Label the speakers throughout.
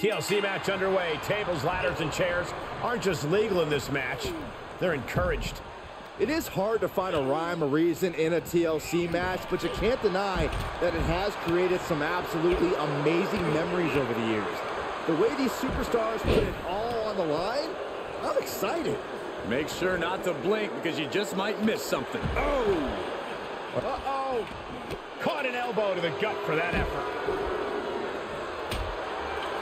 Speaker 1: TLC match underway. Tables, ladders, and chairs aren't just legal in this match. They're encouraged.
Speaker 2: It is hard to find a rhyme or reason in a TLC match, but you can't deny that it has created some absolutely amazing memories over the years. The way these superstars put it all on the line, I'm excited.
Speaker 3: Make sure not to blink because you just might miss something.
Speaker 1: Oh! Uh-oh! Caught an elbow to the gut for that effort.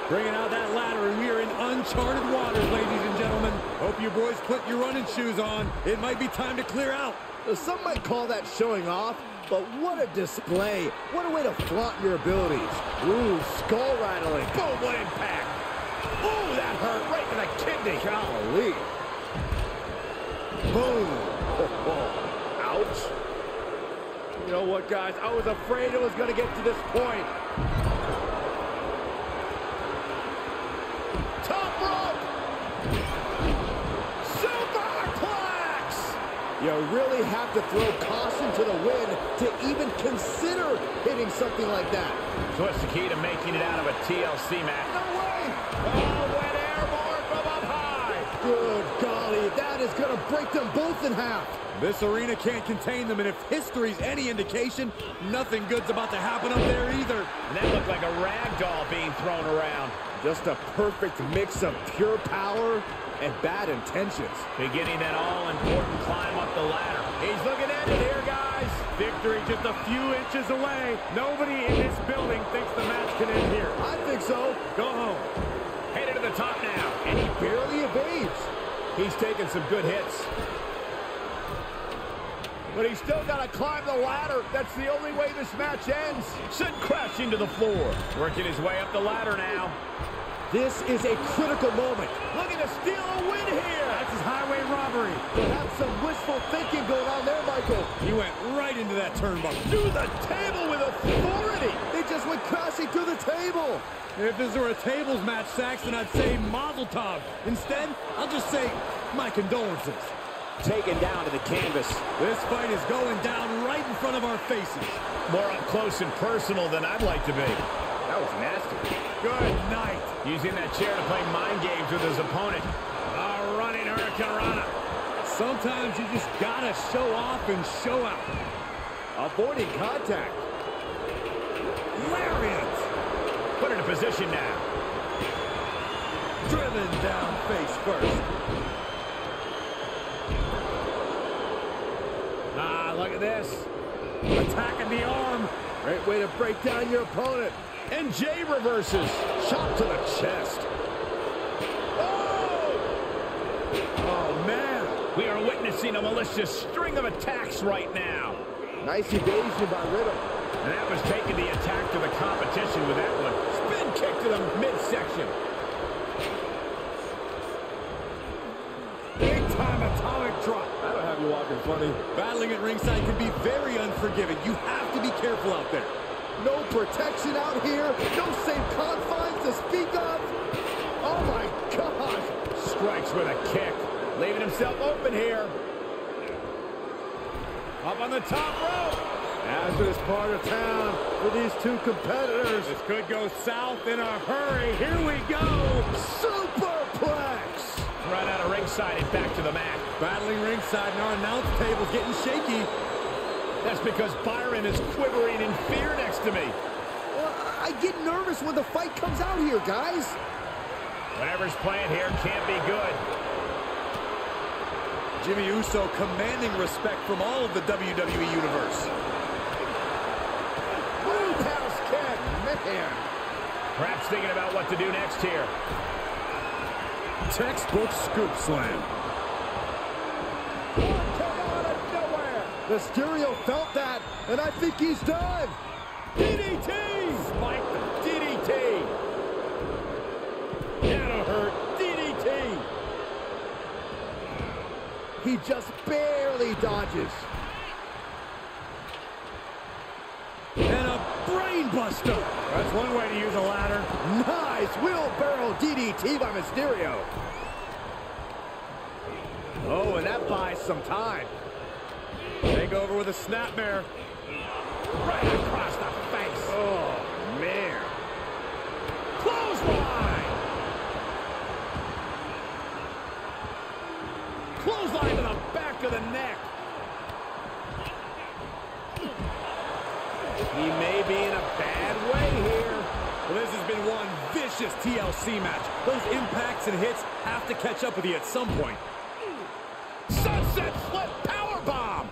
Speaker 3: Bringing out that ladder, and we are in uncharted waters, ladies and gentlemen. Hope you boys put your running shoes on. It might be time to clear out.
Speaker 2: Some might call that showing off, but what a display. What a way to flaunt your abilities. Ooh, skull rattling.
Speaker 1: Boom, what impact. Ooh, that hurt right to the kidney.
Speaker 2: Golly. Boom. Ouch. You know what, guys? I was afraid it was going to get to this point. Top rope. Superplex. You really have to throw caution to the wind to even consider hitting something like that.
Speaker 1: So what's the key to making it out of a TLC match?
Speaker 2: No way.
Speaker 1: Oh, went airborne from up high.
Speaker 2: Good golly, that is going to break them both in half.
Speaker 3: This arena can't contain them, and if history's any indication, nothing good's about to happen up there either.
Speaker 1: And that looked like a rag doll being thrown around.
Speaker 2: Just a perfect mix of pure power and bad intentions.
Speaker 1: Beginning that all-important climb up the ladder. He's looking at it here, guys.
Speaker 3: Victory just a few inches away. Nobody in this building thinks the match can end here.
Speaker 2: I think so.
Speaker 3: Go home.
Speaker 1: Headed to the top now.
Speaker 2: And he barely evades.
Speaker 1: He's taking some good hits. But he's still got to climb the ladder. That's the only way this match ends. Sent crashing to the floor. Working his way up the ladder now.
Speaker 2: This is a critical moment.
Speaker 1: Looking to steal a win here.
Speaker 3: That's his highway robbery.
Speaker 2: Perhaps some wishful thinking going on there, Michael.
Speaker 3: He went right into that turnbuckle.
Speaker 1: Through the table with authority.
Speaker 2: They just went crashing through the table.
Speaker 3: If this were a tables match, Saxton, I'd say Mazel Tov. Instead, I'll just say my condolences.
Speaker 1: Taken down to the canvas.
Speaker 3: This fight is going down right in front of our faces.
Speaker 1: More up close and personal than I'd like to be.
Speaker 2: That was nasty.
Speaker 1: Good night. Using that chair to play mind games with his opponent. A running hurricanrana.
Speaker 3: Sometimes you just gotta show off and show out.
Speaker 2: Avoiding contact.
Speaker 3: Lariat.
Speaker 1: Put in a position now.
Speaker 3: Driven down face first.
Speaker 1: Ah, look at this. Attacking the arm.
Speaker 2: Way to break down your opponent.
Speaker 1: And Jay reverses. Shot to the chest. Oh! Oh, man. We are witnessing a malicious string of attacks right now.
Speaker 2: Nice evasion by Riddle.
Speaker 1: And that was taking the attack to the competition with that one. Spin kick to the midsection.
Speaker 3: Big time atomic drop.
Speaker 2: That'll have you funny.
Speaker 3: Battling at ringside can be very unforgiving. You have to be careful out there.
Speaker 2: No protection out here. No safe confines to speak of. Oh, my gosh.
Speaker 1: Strikes with a kick. Leaving himself open here. Up on the top rope.
Speaker 2: Hazardous part of town for these two competitors.
Speaker 3: This could go south in a hurry. Here we go.
Speaker 2: Superplex.
Speaker 1: Right out of ringside and back to the mat.
Speaker 3: Battling ringside and our announce table's getting shaky.
Speaker 1: That's because Byron is quivering in fear next to me.
Speaker 2: Well, I get nervous when the fight comes out here, guys.
Speaker 1: Whatever's playing here can't be good.
Speaker 3: Jimmy Uso commanding respect from all of the WWE Universe.
Speaker 2: Roundhouse kick. Man.
Speaker 1: Perhaps thinking about what to do next here.
Speaker 3: Textbook scoop slam.
Speaker 2: The Mysterio felt that, and I think he's done.
Speaker 1: DDT! Spike the DDT! That'll hurt. DDT!
Speaker 2: He just barely dodges.
Speaker 3: And a brainbuster. That's one way to use a ladder.
Speaker 2: Nice wheelbarrow DDT by Mysterio. Oh, and that buys some time.
Speaker 3: Take over with a snapmare.
Speaker 1: Right across the face.
Speaker 2: Oh, man.
Speaker 1: Clothesline!
Speaker 3: ferocious Match. Those impacts and hits have to catch up with you at some point.
Speaker 1: Sunset flip power bomb.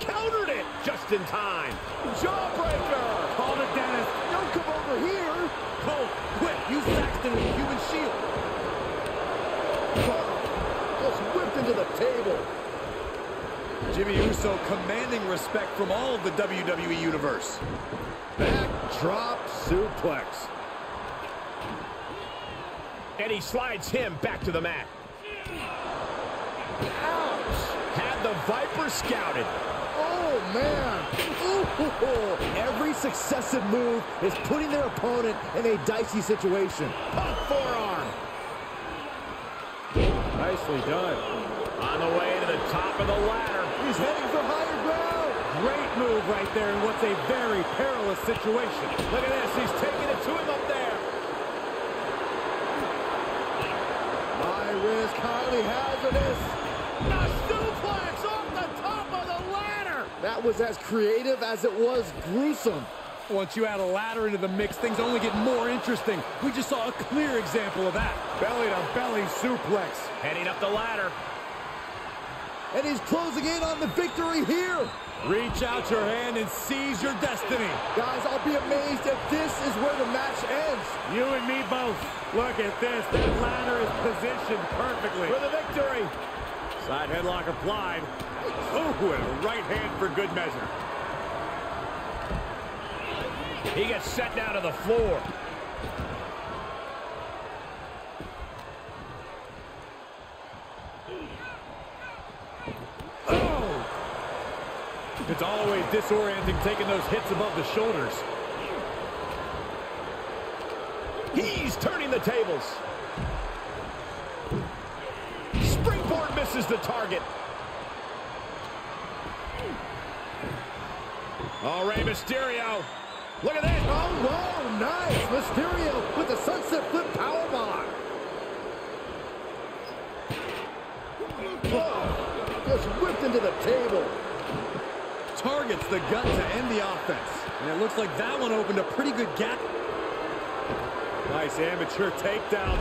Speaker 1: Countered it just in time. Jawbreaker.
Speaker 3: Call it Dennis.
Speaker 2: Don't come over here.
Speaker 3: Cole, quick, use Saxton as a human shield.
Speaker 2: Just whipped into the table.
Speaker 3: Jimmy Uso commanding respect from all of the WWE Universe.
Speaker 2: Backdrop suplex.
Speaker 1: And he slides him back to the mat. Ouch. Had the Viper scouted.
Speaker 2: Oh, man. Ooh. Every successive move is putting their opponent in a dicey situation.
Speaker 1: Pump forearm.
Speaker 2: Nicely done.
Speaker 1: On the way to the top of the ladder.
Speaker 2: He's heading for higher ground.
Speaker 3: Great move right there in what's a very perilous situation.
Speaker 1: Look at this. He's taking it to him up there.
Speaker 2: My wrist highly hazardous.
Speaker 1: A suplex off the top of the ladder.
Speaker 2: That was as creative as it was gruesome.
Speaker 3: Once you add a ladder into the mix, things only get more interesting. We just saw a clear example of that. Belly to belly suplex.
Speaker 1: Heading up the ladder.
Speaker 2: And he's closing in on the victory here.
Speaker 3: Reach out your hand and seize your destiny.
Speaker 2: Guys, I'll be amazed if this is where the match ends.
Speaker 3: You and me both. Look at this. That ladder is positioned perfectly.
Speaker 1: For the victory.
Speaker 3: Side headlock applied. Oh, and a right hand for good measure.
Speaker 1: He gets set down to the floor.
Speaker 3: Oh! It's always disorienting taking those hits above the shoulders.
Speaker 1: He's turning the tables. Springboard misses the target. Oh, Rey Mysterio. Look at this.
Speaker 2: Oh, whoa, nice. Mysterio with the sunset flip powerbomb. Whoa, just whipped into the table.
Speaker 3: Targets the gut to end the offense. And it looks like that one opened a pretty good gap. Nice amateur takedown.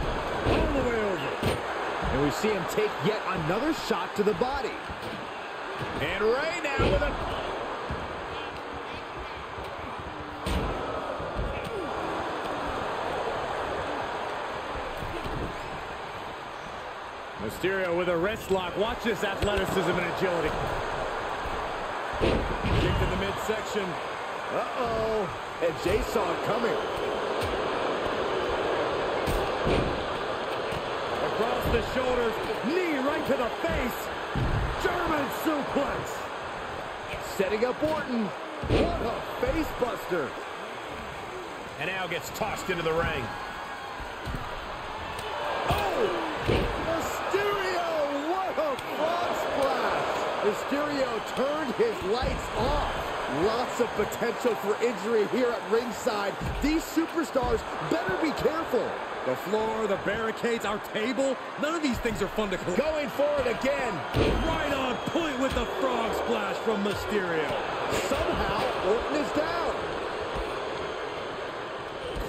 Speaker 3: All the way over.
Speaker 2: And we see him take yet another shot to the body.
Speaker 1: And Rey now with a...
Speaker 3: Mysterio with a wrist lock. Watch this athleticism and agility. Kicked in the midsection.
Speaker 2: Uh-oh. And Jay saw it coming.
Speaker 3: Across the shoulders. Knee right to the face. German suplex.
Speaker 2: Setting up Orton. What a face buster.
Speaker 1: And now gets tossed into the ring.
Speaker 2: Oh! Mysterio! What a frog splash! Mysterio turned his lights off. Lots of potential for injury here at ringside. These superstars better be careful.
Speaker 3: The floor, the barricades, our table. None of these things are fun to collect.
Speaker 1: Going forward again.
Speaker 3: Right on point with the frog splash from Mysterio.
Speaker 2: Somehow, Orton is down.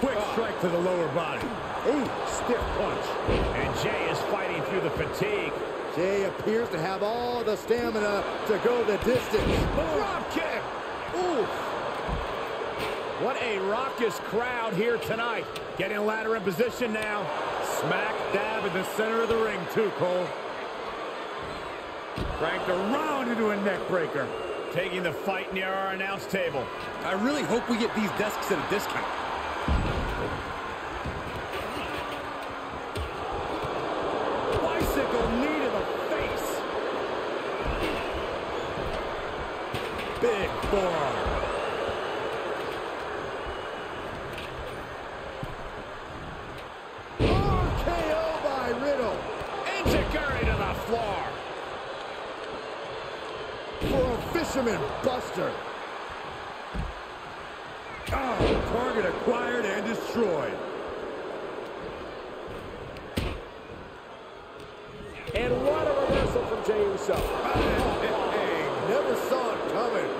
Speaker 3: Quick strike to the lower body.
Speaker 2: Ooh, stiff punch.
Speaker 1: And Jay is fighting through the fatigue.
Speaker 2: Jay appears to have all the stamina to go the distance.
Speaker 1: Drop kick.
Speaker 2: Ooh,
Speaker 1: What a raucous crowd here tonight. Getting ladder in position now.
Speaker 3: Smack dab in the center of the ring, too, Cole. Cranked around into a neck breaker.
Speaker 1: Taking the fight near our announce table.
Speaker 3: I really hope we get these desks at a discount. Big forearm.
Speaker 2: RKO by Riddle.
Speaker 1: The floor.
Speaker 2: For a fisherman buster.
Speaker 3: Oh, target acquired and destroyed.
Speaker 2: And what a reversal from Jey Uso. Ah, Never saw it coming.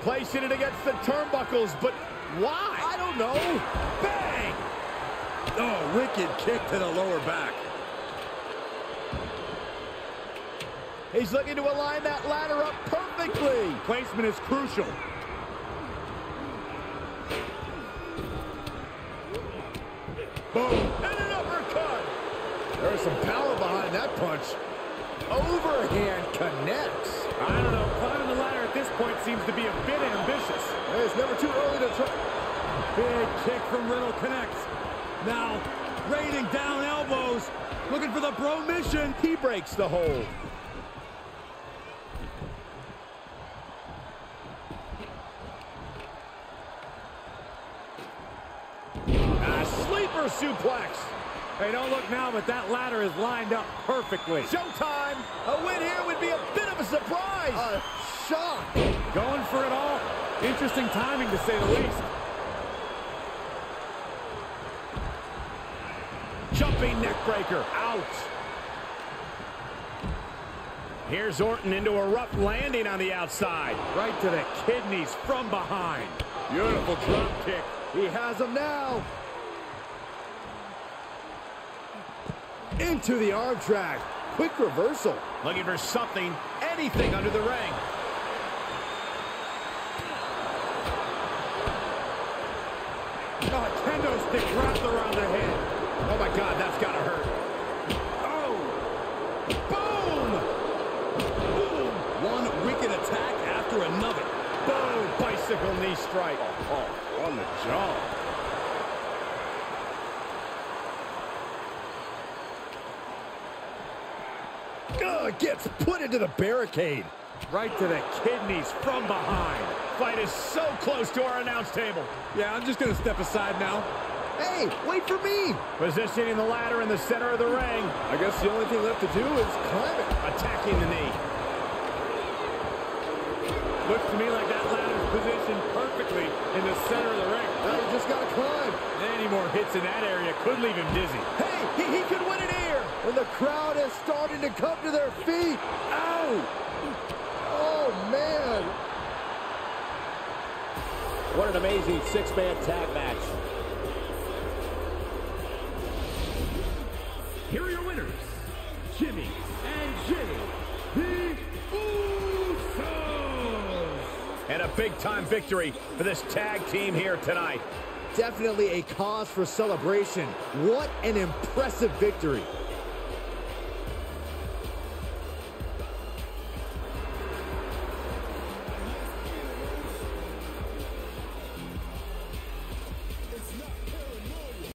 Speaker 1: Placing it against the turnbuckles, but why?
Speaker 2: I don't know.
Speaker 3: Bang! Oh, wicked kick to the lower back.
Speaker 1: He's looking to align that ladder up perfectly.
Speaker 3: Placement is crucial.
Speaker 1: Boom. And an uppercut.
Speaker 2: There's some power behind that punch. Overhand connects.
Speaker 3: I don't know. Climbing the ladder at this point seems to be a bit ambitious.
Speaker 2: It's never too early to try.
Speaker 3: Big kick from Riddle connects. Now, raining down elbows. Looking for the Bromission.
Speaker 1: He breaks the hold. A sleeper suplex.
Speaker 3: Hey, don't look now, but that ladder is lined up perfectly.
Speaker 1: Showtime. A win here would be a bit of a surprise.
Speaker 2: A shock.
Speaker 3: Going for it all. Interesting timing, to say the least.
Speaker 1: Jumping neckbreaker. Out. Here's Orton into a rough landing on the outside.
Speaker 3: Right to the kidneys from behind. Beautiful drop kick.
Speaker 2: He has him now. Into the arm drag. Quick reversal.
Speaker 1: Looking for something, anything under the ring.
Speaker 3: Oh, kendo stick wrapped around the head.
Speaker 1: Oh my God, that's gotta hurt.
Speaker 3: Oh! Boom! Boom! One wicked attack after another.
Speaker 1: Boom, bicycle knee strike.
Speaker 3: Oh, on the jaw.
Speaker 2: Oh, Ugh, gets put into the barricade.
Speaker 3: Right to the kidneys from behind.
Speaker 1: Fight is so close to our announce table.
Speaker 3: Yeah, I'm just going to step aside now.
Speaker 2: Hey, wait for me.
Speaker 1: Positioning the ladder in the center of the ring.
Speaker 2: I guess the only thing left to do is climb it.
Speaker 1: Attacking the knee.
Speaker 3: Looks to me like that ladder's positioned perfectly in the center of the ring.
Speaker 2: Now you just gotta climb.
Speaker 3: Any more hits in that area could leave him dizzy.
Speaker 1: Hey, he, he could win it here.
Speaker 2: And the crowd is starting to come to their feet.
Speaker 3: Ow!
Speaker 2: Oh, man.
Speaker 4: What an amazing six-man tag match.
Speaker 1: Here are And a big-time victory for this tag team here tonight.
Speaker 2: Definitely a cause for celebration. What an impressive victory.